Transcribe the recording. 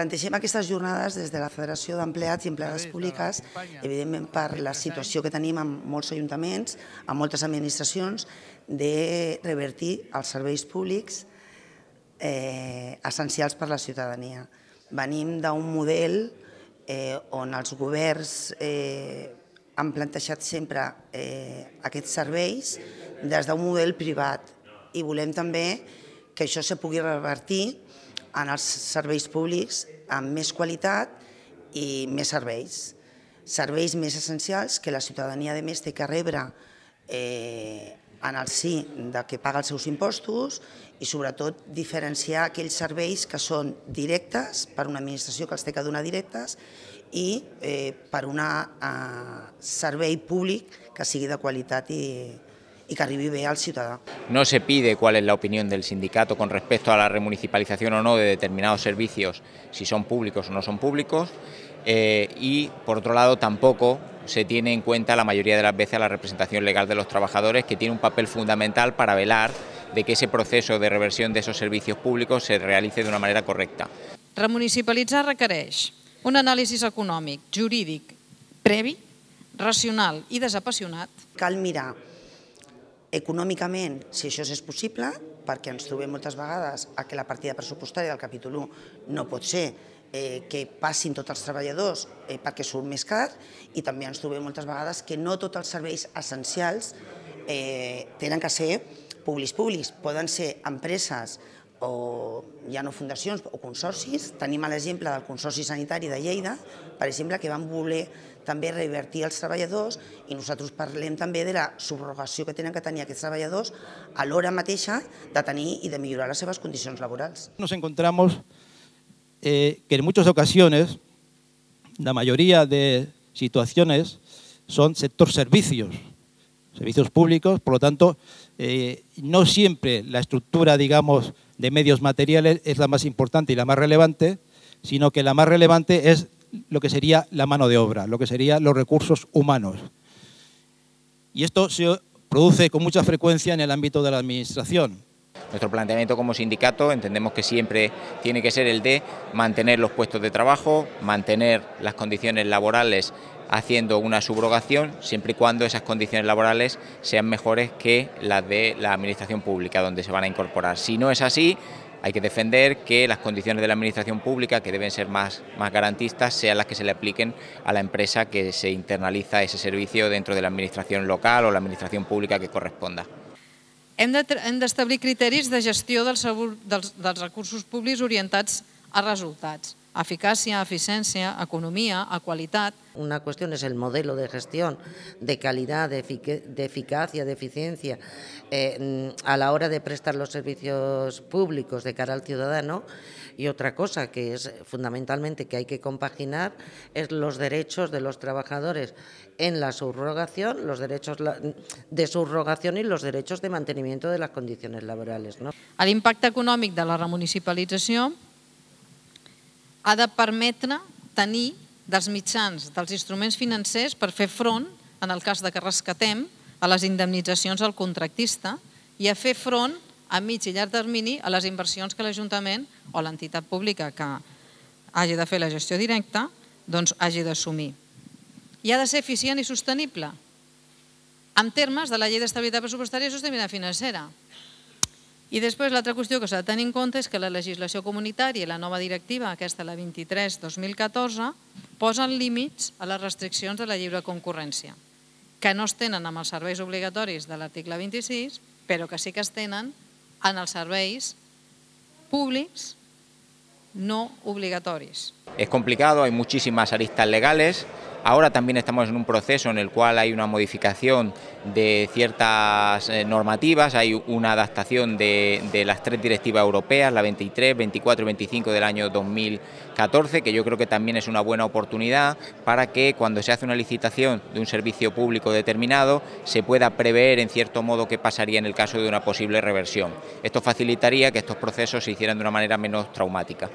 plantegem aquestes jornades des de la Federació d'Empleats i Empleades Públiques, evidentment per la situació que tenim en molts ajuntaments, en moltes administracions, de revertir els serveis públics eh, essencials per a la ciutadania. Venim d'un model eh, on els governs eh, han plantejat sempre eh, aquests serveis des d'un model privat i volem també que això se pugui revertir en els serveis públics amb més qualitat i més serveis. Serveis més essencials que la ciutadania, de més, té que rebre eh, en el sí de que paga els seus impostos i sobretot diferenciar aquells serveis que són directes per una administració que els té que donar directes i eh, per un eh, servei públic que sigui de qualitat i, y que arribi al ciudadano. No se pide cuál es la opinión del sindicato con respecto a la remunicipalización o no de determinados servicios, si son públicos o no son públicos, eh, y por otro lado tampoco se tiene en cuenta la mayoría de las veces la representación legal de los trabajadores, que tiene un papel fundamental para velar de que ese proceso de reversión de esos servicios públicos se realice de una manera correcta. Remunicipalitzar requereix un anàlisi econòmic, jurídic, previ, racional i desapassionat. Cal mirar econòmicament, si això és possible, perquè ens trobem moltes vegades a que la partida pressupostària del capítol 1 no pot ser eh, que passin tots els treballadors eh, perquè surt més car i també ens trobem moltes vegades que no tots els serveis essencials eh, tenen que ser públics públics, poden ser empreses o ja no fundacions o consorcis. Tenim l'exemple del Consorci Sanitari de Lleida, per exemple, que van voler també revertir els treballadors i nosaltres parlem també de la subrogació que tenen que tenir aquests treballadors a l'hora mateixa de tenir i de millorar les seves condicions laborals. Nos encontramos eh, que en muchas ocasiones la mayoría de situaciones son sector servicios, servicios públicos, por lo tanto, eh, no siempre la estructura, digamos, de medios materiales es la más importante y la más relevante, sino que la más relevante es lo que sería la mano de obra, lo que serían los recursos humanos. Y esto se produce con mucha frecuencia en el ámbito de la administración. Nuestro planteamiento como sindicato entendemos que siempre tiene que ser el de mantener los puestos de trabajo, mantener las condiciones laborales haciendo una subrogación, siempre y cuando esas condiciones laborales sean mejores que las de la administración pública donde se van a incorporar. Si no es así, hay que defender que las condiciones de la administración pública, que deben ser más, más garantistas, sean las que se le apliquen a la empresa que se internaliza ese servicio dentro de la administración local o la administración pública que corresponda. Hem d'establir de, criteris de gestió dels, dels, dels recursos públics orientats a resultats. Eficàcia, eficiència, economia, a qualitat. Una cuestión es el modelo de gestión de calidad, de, eficacia, de eficiencia eh, a la hora de prestar los servicios públicos de cara al ciudadano y otra cosa que es fundamentalmente que hay que compaginar es los derechos de los trabajadores en la subrogación, los derechos de subrogación y los derechos de mantenimiento de las condiciones laborales. No? L'impacte econòmic de la remunicipalització ha de permetre tenir dels mitjans, dels instruments financers per fer front, en el cas de que rescatem, a les indemnitzacions al contractista i a fer front a mig i llarg termini a les inversions que l'Ajuntament o l'entitat pública que hagi de fer la gestió directa doncs hagi d'assumir. I ha de ser eficient i sostenible en termes de la llei d'estabilitat pressupostària i sostenibilitat financera. I després l'altra qüestió que s'ha de tenir en compte és que la legislació comunitària i la nova directiva, aquesta la 23-2014, posen límits a les restriccions de la lliure concurrència, que no es tenen amb els serveis obligatoris de l'article 26, però que sí que es tenen en els serveis públics no obligatoris. Es complicado, hay muchísimas aristas legales, Ahora también estamos en un proceso en el cual hay una modificación de ciertas eh, normativas, hay una adaptación de, las tres directivas europeas, la 23, 24 y 25 del año 2014, que yo creo que también es una buena oportunidad para que cuando se hace una licitación de un servicio público determinado se pueda prever en cierto modo qué pasaría en el caso de una posible reversión. Esto facilitaría que estos procesos se hicieran de una manera menos traumática.